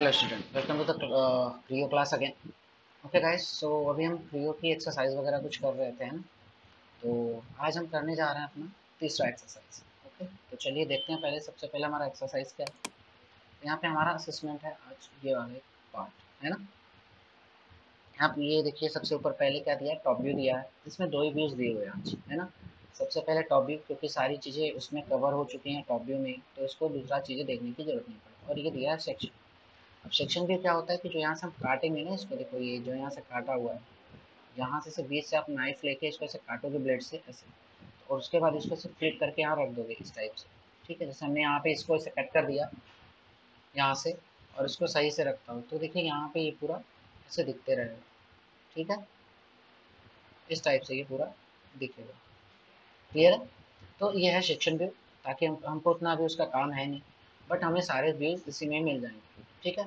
Hello student welcome to the Priyo class again okay guys so अभी हम प्रियो की एक्सरसाइज वगैरह कुछ कर रहे थे हैं तो आज हम करने जा रहे हैं अपना तीसरा एक्सरसाइज ओके तो चलिए देखते हैं पहले, सबसे पहले हमारा एक्सरसाइज क्या है। यहाँ पे हमारा असेसमेंट है आज ये वाला पार्ट है ना? आप ये देखिए, सबसे ऊपर पहले क्या दिया है? टॉप व्यू दिया है। इसमें दो ही व्यूज़ दिए हुए आज, है ना? सबसे पहले टॉप व्यू क्योंकि सारी चीज़ें उसमें कवर हो चुकी हैं टॉप व्यू में तो इसको दूसरा चीज़ें देखने की ज़रूरत नहीं पड़ी और ये दिया है सेक्शन अब सेक्शन भी क्या होता है कि जो यहाँ से हम काटेंगे ना इसको देखो, ये जो यहाँ से काटा हुआ है, यहाँ से बीच से आप नाइफ लेके इसको ऐसे काटोगे ब्लेड से ऐसे, और उसके बाद इसको ऐसे फ्लिप करके यहाँ रख दोगे इस टाइप से। ठीक है, जैसे हमने यहाँ पे इसको ऐसे कट कर दिया, यहाँ से, और इसको सही से रखता हूँ तो देखिए यहाँ पे ये पूरा ऐसे दिखते रहेगा। ठीक है? इस टाइप से ये पूरा दिखेगा। क्लियर है? तो ये है सेक्शन व्यू ताकि हम, हमको उतना भी उसका काम है नहीं बट हमें सारे व्यूज़ इसी में मिल जाएँगे। ठीक है?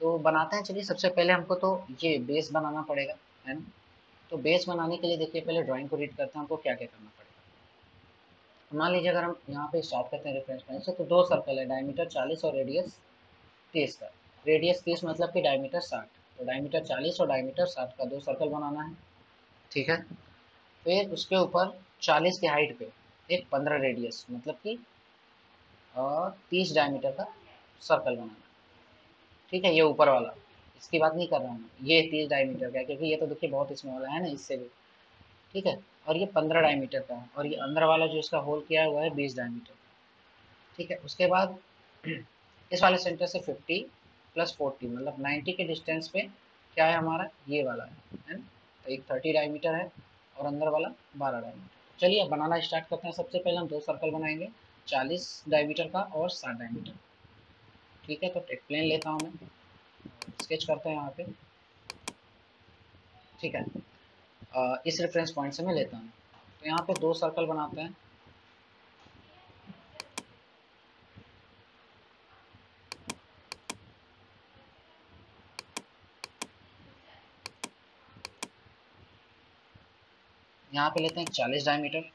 तो बनाते हैं, चलिए सबसे पहले हमको तो ये बेस बनाना पड़ेगा, है ना? तो बेस बनाने के लिए देखिए, पहले ड्राइंग को रीड करते हैं, हमको क्या क्या करना पड़ेगा। मान लीजिए अगर हम यहाँ पे स्टार्ट करते हैं रेफरेंस पॉइंट से तो दो सर्कल है डायमीटर 40 और रेडियस 30 का। रेडियस 30 मतलब कि डायमीटर 60 तो डायमीटर 40 और डायमीटर 60 का दो सर्कल बनाना है, ठीक है? फिर उसके ऊपर चालीस की हाइट पे एक 15 रेडियस मतलब कि और 30 डायमीटर का सर्कल बनाना ठीक है, ये ऊपर वाला। इसकी बात नहीं कर रहा हूँ। ये तीस डायमीटर का क्योंकि ये तो देखिए बहुत स्मॉल है ना, इससे भी। ठीक है? और ये पंद्रह डायमीटर का है। और ये अंदर वाला जो इसका होल किया हुआ है, बीस डायमीटर ठीक है? उसके बाद इस वाले सेंटर से फिफ्टी प्लस फोर्टी मतलब नाइन्टी के डिस्टेंस पे क्या है हमारा? ये वाला है तो एक थर्टी डायमीटर है और अंदर वाला बारह डायमीटर चलिए बनाना स्टार्ट करते हैं। सबसे पहले हम दो सर्कल बनाएँगे, चालीस डायमीटर का और साठ डायमीटर ठीक है तो एक प्लेन लेता हूँ मैं। स्केच करते हैं यहाँ पे। ठीक है। आ, इस रेफरेंस पॉइंट से मैं लेता हूँ। तो यहाँ पे दो सर्कल बनाते हैं। यहाँ पे लेते हैं चालीस डायमीटर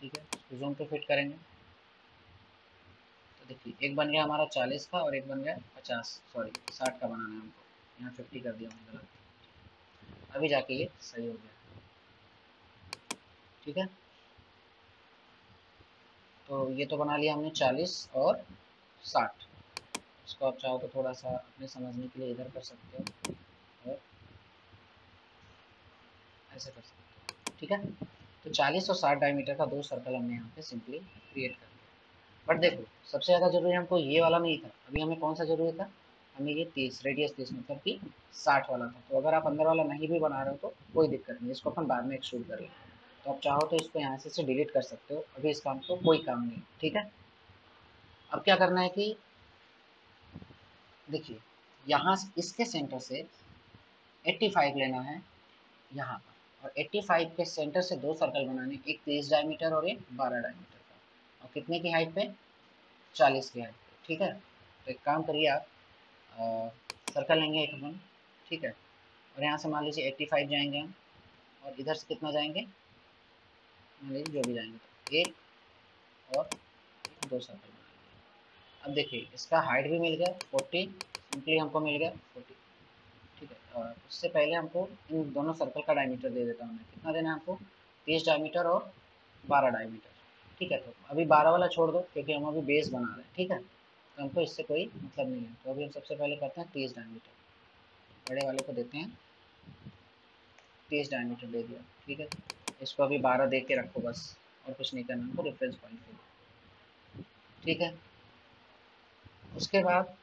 ठीक जोन पे फिट करेंगे। तो देखिए, एक बन गया हमारा चालीस का और एक बन गया पचास। सॉरी साठ का बनाना है हमको। यहाँ फिफ्टी कर दिया हमने अभी जाके ये सही हो गया। ठीक है? तो ये तो बना लिया हमने चालीस और साठ। इसको आप चाहो तो थोड़ा सा अपने समझने के लिए इधर कर सकते हो और ऐसे कर सकते हो। ठीक है? तो 40 और 60 डायमीटर का दो सर्कल हमने यहाँ पे सिंपली क्रिएट कर दिया। बट देखो, सबसे ज़्यादा ज़रूरी हमको ये वाला नहीं था। अभी हमें कौन सा ज़रूरी था? हमें ये तीस रेडियस तीस मतलब कि साठ वाला था। तो अगर आप अंदर वाला नहीं भी बना रहे हो तो कोई दिक्कत नहीं, इसको अपन बाद में एक्सट्रूड कर लेंगे। तो आप चाहो तो इसको यहाँ से इसे डिलीट कर सकते हो। अभी इस काम को कोई काम नहीं ठीक है? अब क्या करना है कि देखिए, यहाँ इसके सेंटर से 85 लेना है यहाँ पर। और 85 के सेंटर से दो सर्कल बनाने एक तेईस डायमीटर और एक बारह डायमीटर का। और कितने की हाइट पे? 40 की हाइट पे, ठीक है? तो एक काम करिए आप सर्कल लेंगे एक अपन, ठीक है? और यहाँ से मान लीजिए 85 जाएँगे हम, और इधर से कितना जाएँगे? मान लीजिए जो भी जाएँगे तो एक और दो सर्कल बनाएँगे अब देखिए, इसका हाइट भी मिल गया फोर्टी सिंपली हमको मिल गया फोर्टी ठीक है। उससे पहले हमको इन दोनों सर्कल का डायमीटर दे देता हूँ मैं। कितना देना है हमको? तीस डायमीटर और बारह डायमीटर ठीक है तो अभी बारह वाला छोड़ दो, क्योंकि हम अभी बेस बना रहे हैं। ठीक है? तो हमको इससे कोई मतलब नहीं है। तो अभी हम सबसे पहले करते हैं तीस डायमीटर बड़े वाले को देते हैं। तीस डायमीटर दे दिया। ठीक है? इसको अभी बारह दे के रखो बस, और कुछ नहीं करना। हमको रेफरेंस पॉइंट के ठीक है? उसके बाद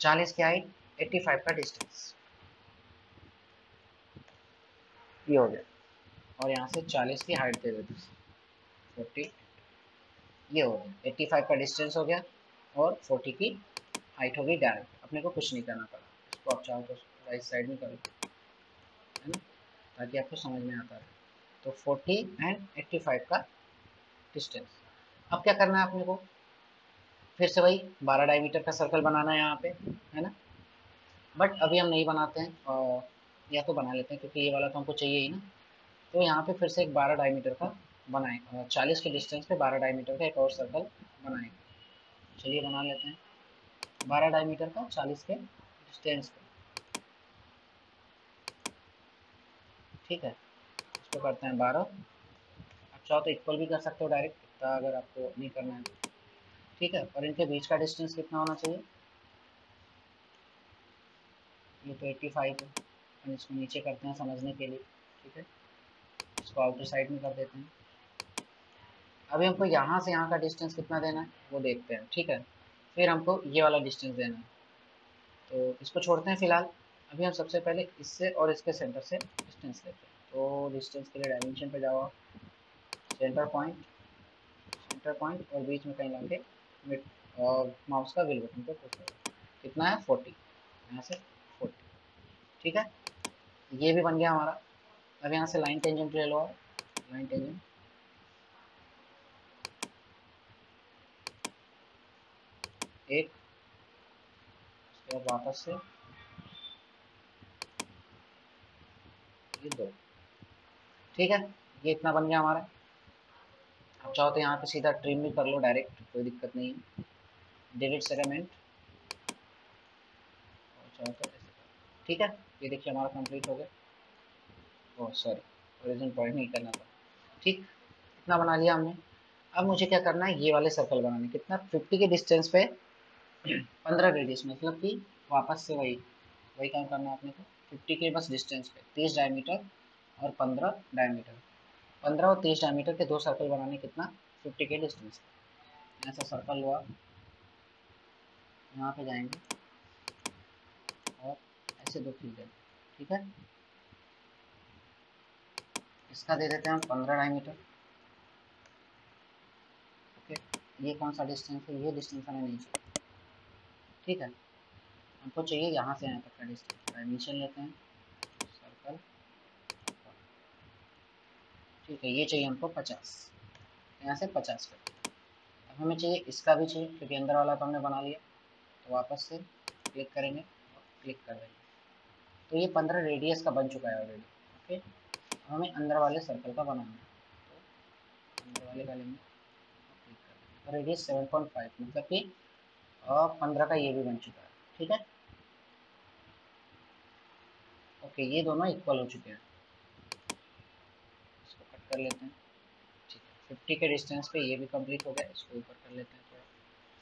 चालीस की हाइट 85 का डिस्टेंस ये हो गया। और यहाँ से 40 की हाइट दे देते फोर्टी ये हो गया। 85 का डिस्टेंस हो गया और 40 की हाइट हो गई डायरेक्ट अपने को कुछ नहीं करना पड़ा। इसको आप चाहो तो राइट साइड में करो। है ना? ताकि आपको समझ में आता है तो 40 एंड 85 का डिस्टेंस अब क्या करना है अपने को? फिर से वही 12 डायमीटर का सर्कल बनाना है यहाँ पे। है ना? बट अभी हम नहीं बनाते हैं, और या तो बना लेते हैं, क्योंकि ये वाला तो हमको चाहिए ही ना। तो यहाँ पे फिर से एक बारह डायमीटर का बनाए चालीस के डिस्टेंस पे बारह डायमीटर का एक और सर्कल बनाएँगे चलिए बना लेते हैं। बारह डायमीटर का, चालीस के डिस्टेंस पे। ठीक है, इसको करते हैं बारह। आप चाहो तो इक्वल भी कर सकते हो डायरेक्ट अगर आपको नहीं करना है ठीक है, और इनके बीच का डिस्टेंस कितना होना चाहिए? ये तो एट्टी फाइव है। हम इसको नीचे करते हैं समझने के लिए, ठीक है? इसको आउटर साइड में कर देते हैं। अभी हमको यहाँ से यहाँ का डिस्टेंस कितना देना है, वो देखते हैं, ठीक है? फिर हमको ये वाला डिस्टेंस देना है। तो इसको छोड़ते हैं फ़िलहाल। अभी हम सबसे पहले इससे और इसके सेंटर से डिस्टेंस लेते हैं। तो डिस्टेंस के लिए डायमेंशन पे जाओ सेंटर पॉइंट सेंटर पॉइंट और बीच में कहीं ला के माउस का व्हील बटन पे कितना है? फोर्टी यहाँ से ठीक है? ये भी बन गया हमारा। अब यहाँ से लाइन टेंजेंट ले लो लाइन टेंजेंट एक, उसके बाद वापस से। ये दो। ठीक है? ये इतना बन गया हमारा। आप चाहो तो यहाँ पे सीधा ट्रिम भी कर लो डायरेक्ट कोई दिक्कत नहीं है। डिलीट सेगमेंट चाहो तो ठीक है? ये देखिए हमारा कंप्लीट हो गया। ओह सॉरी ओरिजिन पॉइंट नहीं करना था। ठीक, इतना बना लिया हमने। अब मुझे क्या करना है, ये वाले सर्कल बनाने। कितना 50 के डिस्टेंस पे पंद्रह रेडियस मतलब कि वापस से वही वही काम करना है अपने को। फिफ्टी के बस डिस्टेंस पे, तीस डायमीटर और पंद्रह डायमीटर पंद्रह और तीस डायमीटर के दो सर्कल बनाने कितना? फिफ्टी के डिस्टेंस ऐसा सर्कल हुआ। यहाँ पे जाएँगे। ऐसे दो देंगे ठीक है? इसका दे देते हैं हम पंद्रह डायमीटर ओके? ये कौन सा डिस्टेंस है? ये डिस्टेंस हमें नहीं चाहिए। ठीक है? हमको चाहिए यहाँ से यहाँ तक का डिस्टेंस डायमेंशन लेते हैं। सर्कल ठीक है, ये चाहिए हमको पचास। यहाँ से पचास पे। अब हमें चाहिए इसका भी चाहिए, क्योंकि अंदर वाला तो हमने बना लिया। तो वापस से क्लिक करेंगे क्लिक कर देंगे। तो ये पंद्रह रेडियस का बन चुका है ऑलरेडी ओके हमें अंदर वाले सर्कल का बनाना है। अंदर वाले का लेंगे रेडियस सेवन पॉइंट फाइव मतलब कि पंद्रह का ये भी बन चुका है, ठीक है? ओके ये दोनों इक्वल हो चुके हैं। इसको कट कर लेते हैं, ठीक है? फिफ्टी के डिस्टेंस पे ये भी कंप्लीट हो गया, इसको ऊपर कर लेते हैं थोड़ा।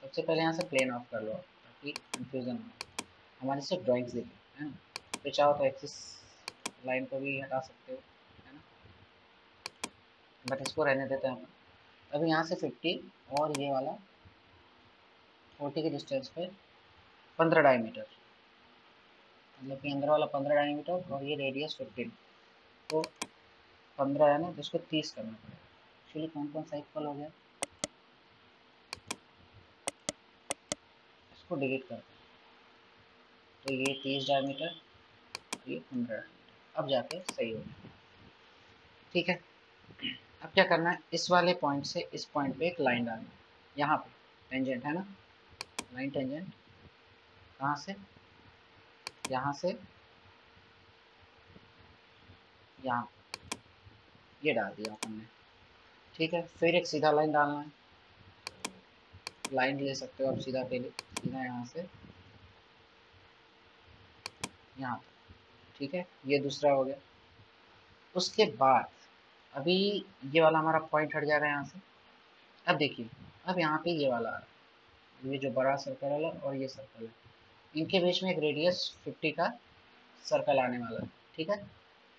सबसे पहले यहाँ से प्लेन ऑफ़ कर लो, ताकि कंफ्यूजन हो। हमारे से ड्राइंग्स देखिए है ना? तो चाहो तो एक्सिस लाइन को भी हटा सकते हो, है ना? बट इसको रहने देते हैं हम। अभी यहाँ से फिफ्टी और ये वाला फोर्टी के डिस्टेंस पे पंद्रह डायमीटर मतलब कि अंदर वाला पंद्रह डायमीटर और ये रेडियस फिफ्टीन तो पंद्रह है ना तो इसको तीस करना पड़ेगा। एक्चुअली कौन कौन सा इक्वल हो? गया इसको डिलीट करते हैं। तो ये तीस डायमीटर ये पंद्रह अब जाके सही हो। ठीक है? अब क्या करना है? इस वाले पॉइंट से इस पॉइंट पे एक लाइन डालना यहाँ पे। टेंजेंट है ना? लाइन टेंजेंट कहाँ से? यहाँ से। यहाँ। ये डाल दिया अपन ने ठीक है? फिर एक सीधा लाइन डालना है। लाइन ले सकते हो आप सीधा पहले। सीधा यहाँ से। यहाँ ठीक है? ये दूसरा हो गया। उसके बाद, अभी ये वाला हमारा पॉइंट हट जा रहा है यहाँ से। अब देखिए, अब यहाँ पे ये वाला आ रहा है। ये जो बड़ा सर्कल है और ये सर्कल है। इनके बीच में एक रेडियस 50 का सर्कल आने वाला है, ठीक है?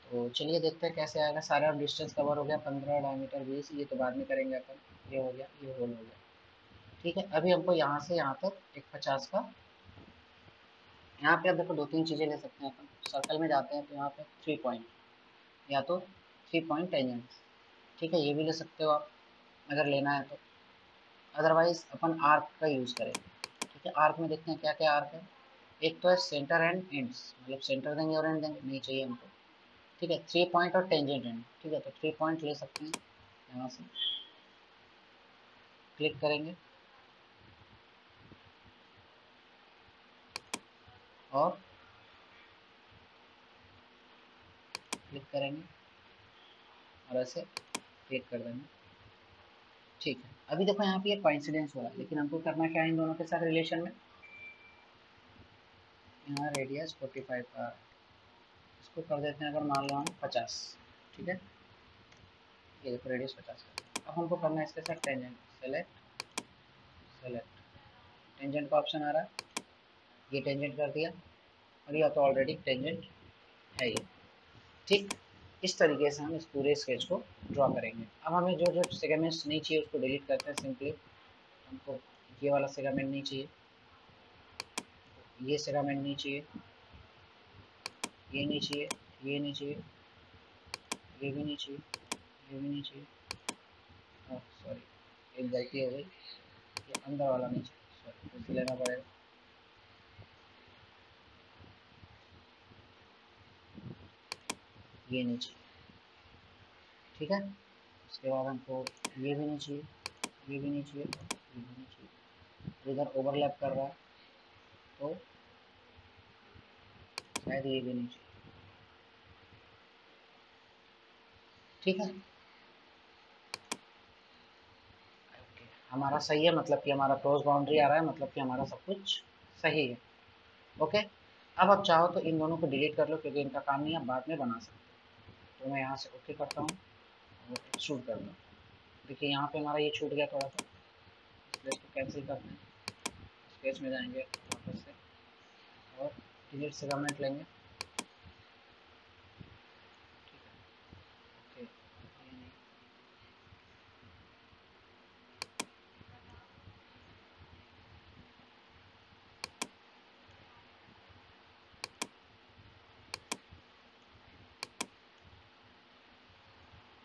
तो चलिए देखते हैं कैसे आएगा। सारा डिस्टेंस कवर हो गया, पंद्रह डायमीटर बीस, ये तो बाद में करेंगे अपन। ये हो गया, ये होल हो गया, ठीक है? अभी हमको यहाँ से यहाँ तक एक पचास का यहाँ पे आप देखो दो तीन चीज़ें ले सकते हैं अपन। सर्कल में जाते हैं तो यहाँ पे थ्री पॉइंट या तो थ्री पॉइंट टेंजेंट ठीक है, ये भी ले सकते हो आप, अगर लेना है तो। अदरवाइज़ अपन आर्क का यूज़ करेंगे। ठीक है आर्क में देखते हैं क्या क्या आर्क है। एक तो है सेंटर एंड एंड्स मतलब सेंटर देंगे और एंड देंगे, नहीं चाहिए हमको। ठीक है थ्री पॉइंट और टेंजेंट एंड ठीक है तो थ्री पॉइंट ले सकते हैं यहाँ से। क्लिक करेंगे। और क्लिक करेंगे और ऐसे क्लिक कर देंगे। ठीक है। अभी देखो यहाँ पे एक कॉइंसिडेंस हो रहा है, लेकिन हमको करना क्या है इन दोनों के साथ रिलेशन में? यहाँ रेडियस 45 का, इसको कर देते हैं अगर मान लो हम 50 ठीक है? ये देखो रेडियस 50 का। अब हमको करना है इसके साथ टेंजेंट सेलेक्ट सेलेक्ट टेंजेंट का ऑप्शन आ रहा है। ये टेंजेंट कर दिया। और यह तो ऑलरेडी टेंजेंट है ये। ठीक? इस तरीके से हम इस पूरे स्केच को ड्रॉ करेंगे। अब हमें जो जो सेगमेंट्स नहीं चाहिए उसको डिलीट करते हैं सिंपली हमको ये वाला सेगमेंट नहीं चाहिए। ये सेगमेंट नहीं चाहिए। ये नहीं चाहिए। ये नहीं चाहिए। ये भी नहीं चाहिए। ये भी नहीं चाहिए। सॉरी एक गलती हो गई। ये अंदर वाला नहीं चाहिए। सॉरी लेना पड़ेगा। ये नहीं चाहिए। ठीक है? उसके बाद हमको ये भी नहीं चाहिए, ये भी नहीं चाहिए, ये भी नहीं चाहिए। इधर ओवरलैप कर रहा है तो शायद ये भी नहीं चाहिए। ठीक है? हमारा सही है मतलब कि हमारा क्रॉस बाउंड्री आ रहा है मतलब कि हमारा सब कुछ सही है। ओके अब आप चाहो तो इन दोनों को डिलीट कर लो, क्योंकि इनका काम नहीं आप बाद में बना सकते तो मैं यहाँ से ओके करता हूँ। शूट कर दूँ देखिए, यहाँ पे हमारा ये छूट गया थोड़ा सा। इसलिए इसको कैंसिल करते हैं। स्केच में जाएँगे वापस से। और डिलीट से कमेंट लेंगे।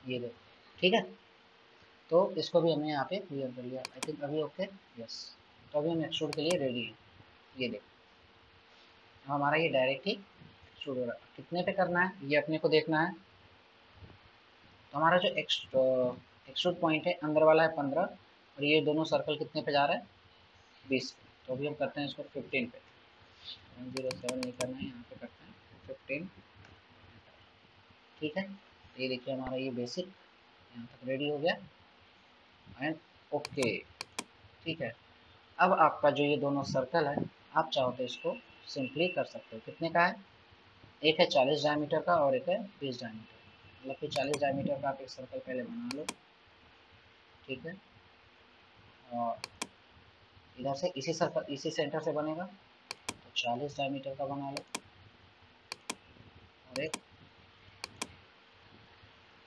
ये देखो ठीक है? तो इसको भी हमने यहाँ पे क्लियर कर लिया। आई थिंक अभी ओके यस तो अभी हम एक्सट्रूड के लिए रेडी हैं। ये देखो। हमारा ये डायरेक्ट ही एक्सट्रूड हो रहा है। कितने पे करना है? ये अपने को देखना है। तो हमारा जो एक्सट्रूड पॉइंट है, अंदर वाला है पंद्रह, और ये दोनों सर्कल कितने पे जा रहा है? बीस पे। तो अभी हम करते हैं इसको फिफ्टीन पे। वन ज़ीरो सेवन नहीं करना है, यहाँ पे करते हैं फिफ्टीन ठीक है? ये देखिए हमारा ये बेसिक यहाँ तक रेडी हो गया। एंड ओके ठीक है। अब आपका जो ये दोनों सर्कल है, आप चाहो तो इसको सिंपली कर सकते हो। कितने का है? एक है चालीस डायमीटर का और एक है बीस डायमीटर मतलब कि चालीस डायमीटर का आप एक सर्कल पहले बना लो। ठीक है? और इधर से इसी सर्कल इसी सेंटर से बनेगा। तो चालीस डायमीटर का बना लो। और एक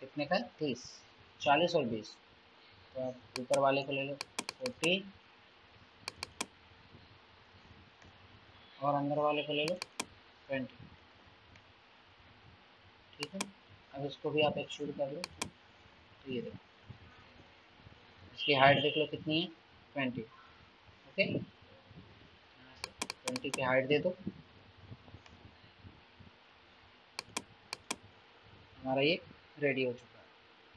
कितने का तीस। चालीस और बीस। तो आप ऊपर वाले को ले लो, फोर्टी। और अंदर वाले को ले लो, ट्वेंटी। ठीक है? अब इसको भी आप एक शूट कर लो। तो ये देखो। इसकी हाइट देख लो कितनी है? ट्वेंटी। ओके ट्वेंटी की हाइट दे दो। हमारा ये रेडी हो चुका है।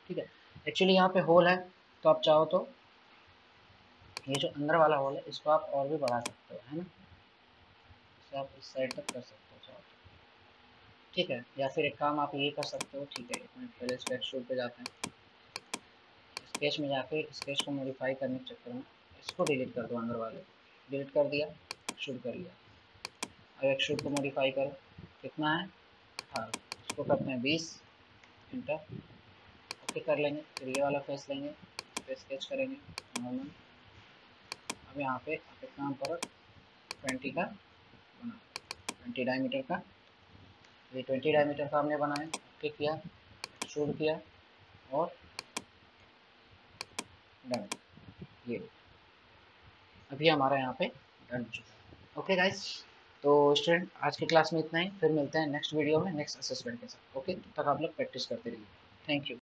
ठीक है? एक्चुअली यहाँ पे होल है तो आप चाहो तो ये जो अंदर वाला होल है, इसको आप और भी बढ़ा सकते हो, है ना? इसे आप इस साइड तक कर सकते हो, चाहो तो। ठीक है? या फिर एक काम आप ये कर सकते हो, ठीक है, एक पहले स्केच शूट पे जाते हैं। स्केच में जाके स्केच को मॉडिफाई करने के चक्कर में इसको डिलीट कर दो अंदर वाले। डिलीट कर दिया शूट कर लिया। अब एक शूट को मॉडिफाई करो। कितना है? अठारह इसको करते हैं बीस। इंटर ओके कर लेंगे फिर ये वाला फेस लेंगे पर स्केच करेंगे नॉर्मल अब यहाँ पे आप एक काम करो ट्वेंटी का बना ट्वेंटी डायमीटर का ये ट्वेंटी डायमीटर का हमने बनाया ओके किया शूट किया और डन ये अभी हमारा यहाँ पे डन चुका ओके गाइस तो स्टूडेंट, आज की क्लास में इतना ही, फिर मिलते हैं नेक्स्ट वीडियो में नेक्स्ट असेसमेंट के साथ ओके तब तक आप लोग प्रैक्टिस करते रहिए। Thank you